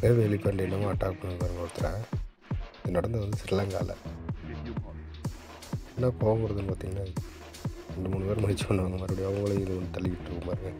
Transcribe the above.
Wave elephant என்னமோ attack பண்ணி பாருங்க ஒருத்தரை? இது நடந்தது வந்து ஸ்ரீலங்காவில் என்ன கோவம் வருதுன்னு பார்த்தீங்கன்னா ரெண்டு மூணு பேர் முடிச்சு பண்ணுவாங்க மறுபடியும் அவங்களையும் இது வந்து தள்ளிக்கிட்டு இருக்கும் பாருங்கள்